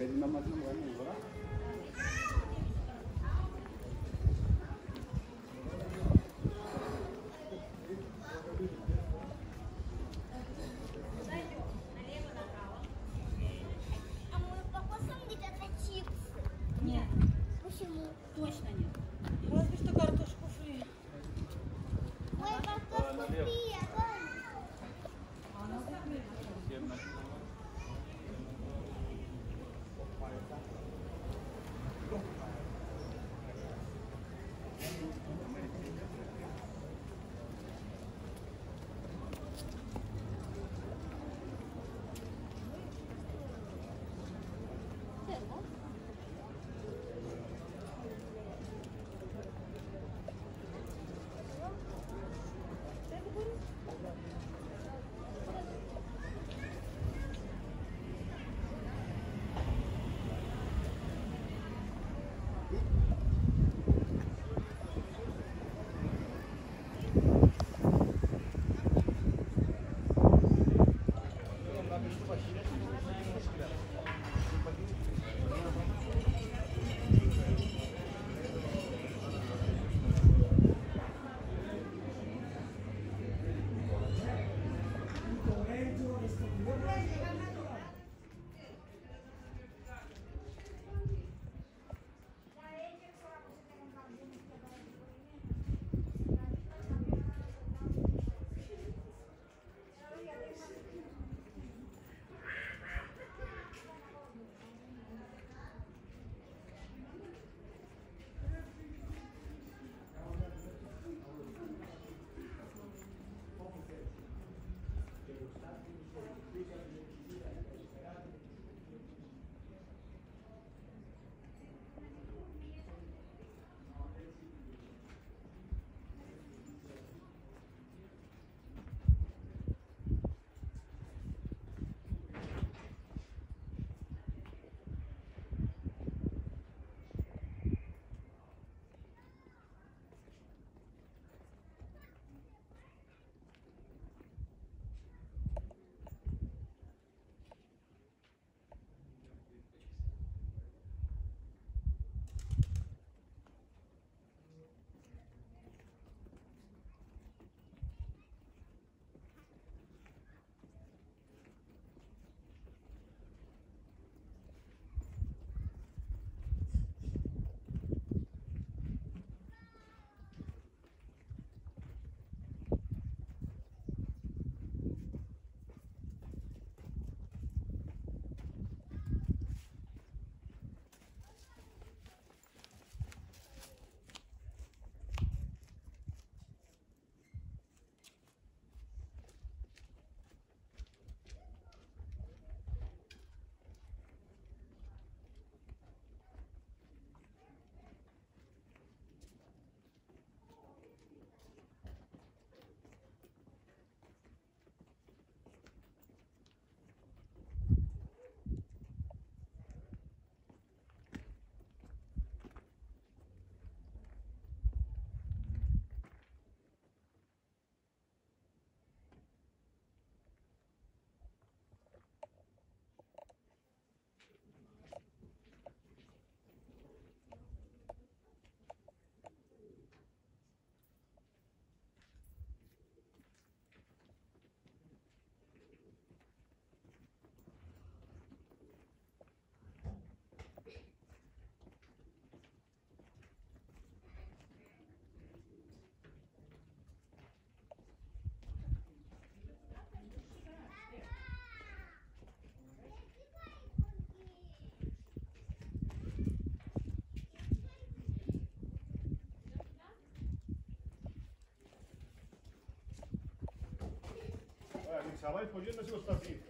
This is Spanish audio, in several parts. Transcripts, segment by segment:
别的妈妈都管你了。Давай, пойдем на сюда, смотри.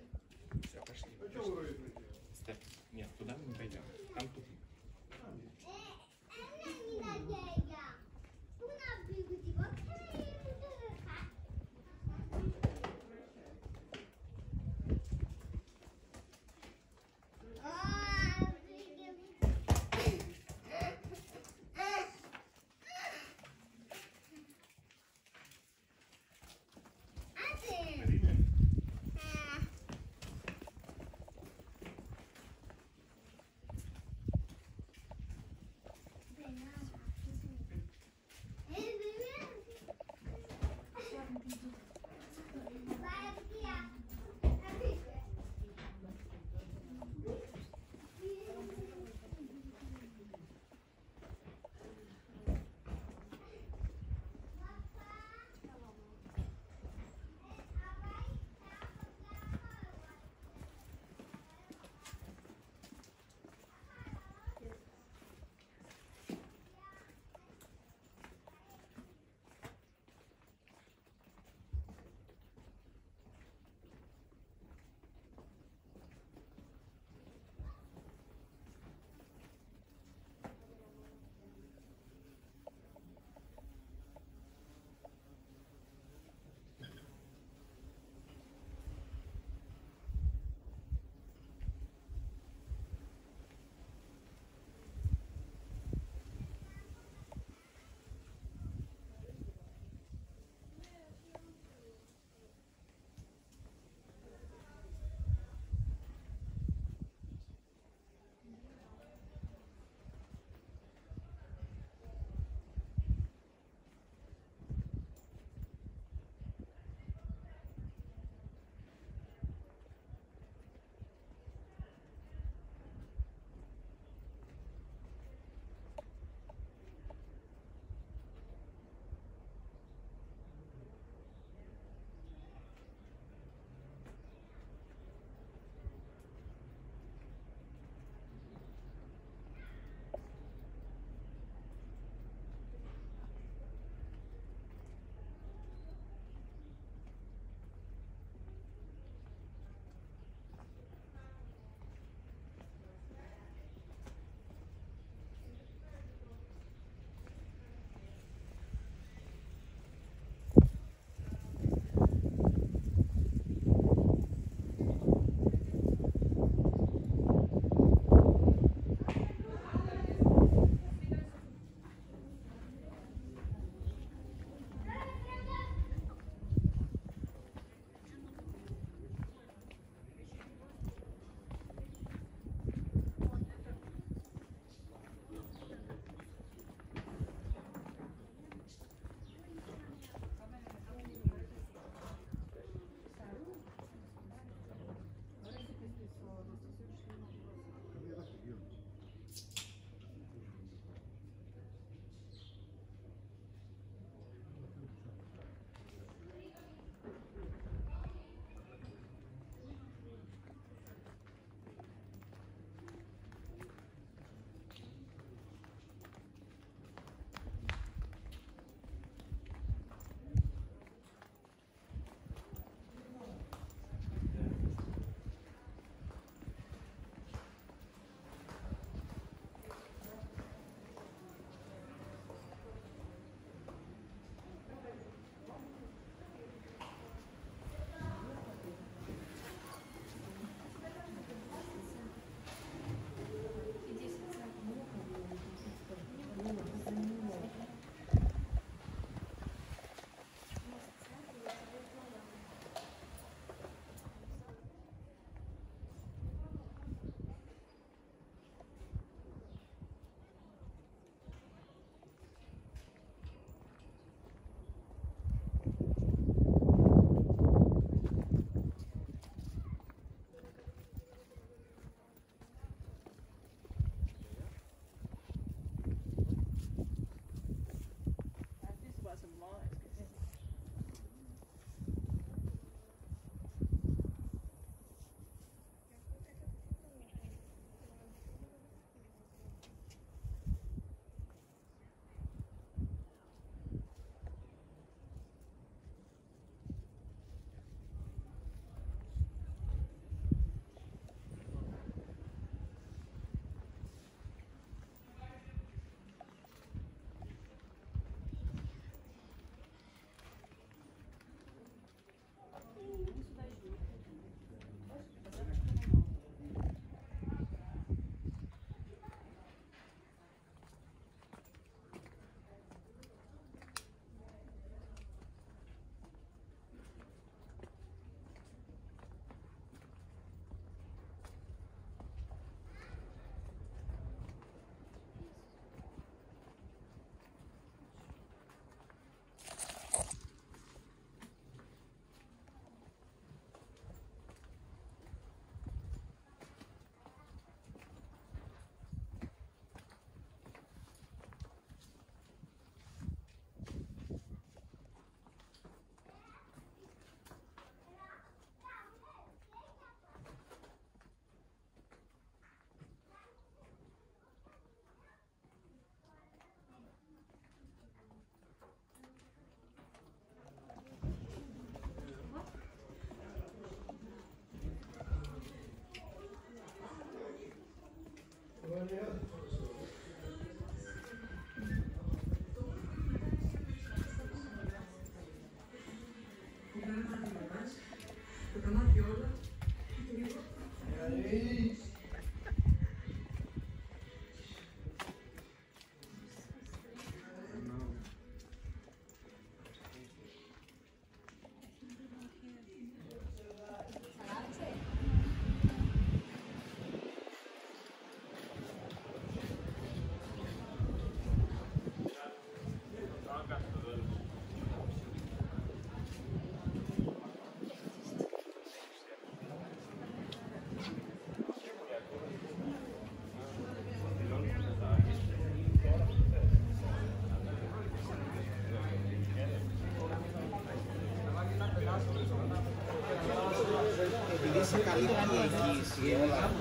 sacar la